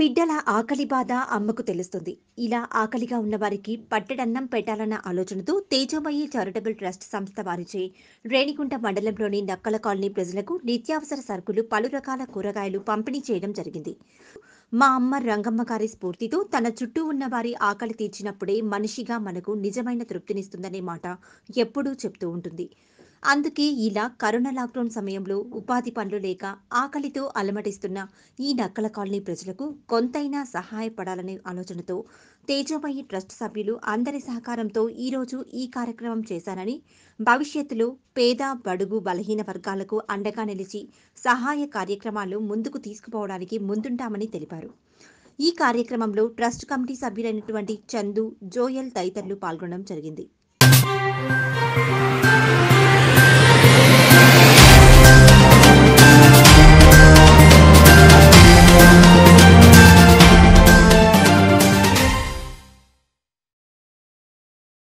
బిడ్డల ఆకలి బాధ అమ్మకు తెలుస్తుంది. ఇలా ఆకలిగా ఉన్నవారికి పట్టెడన్నం పెట్టాలన్న ఆలోచనతో తేజోమయ్యి చారిటబుల్ ట్రస్ట్ సంస్థ వారిచే రేణిగుంట మండలంలోని నక్కల కాలనీ ప్రజలకు నిత్యావసర సరుకులు పలు రకాల కూరగాయలు పంపిణీ చేయడం జరిగింది. మా అమ్మ రంగమ్మ గారి స్ఫూర్తితో తన చుట్టూ ఉన్న వారి ఆకలి తీర్చినప్పుడే మనిషిగా మనకు నిజమైన తృప్తినిస్తుందనే మాట ఎప్పుడూ చెప్తూ ఉంటుంది. అందుకే ఇలా కరోనా లాక్డౌన్ సమయంలో ఉపాధి పనులు లేక ఆకలితో అలమటిస్తున్న ఈ నక్కల కాలనీ ప్రజలకు కొంతైనా సహాయపడాలనే ఆలోచనతో తేజోమయి ట్రస్ట్ సభ్యులు అందరి సహకారంతో ఈరోజు ఈ కార్యక్రమం చేశారని భవిష్యత్తులో పేద బడుగు బలహీన వర్గాలకు అండగా నిలిచి సహాయ కార్యక్రమాలు ముందుకు తీసుకుపోవడానికి ముందుంటామని తెలిపారు. ఈ కార్యక్రమంలో ట్రస్ట్ కమిటీ సభ్యులైనటువంటి చందు జోయల్ తదితరులు పాల్గొనడం జరిగింది.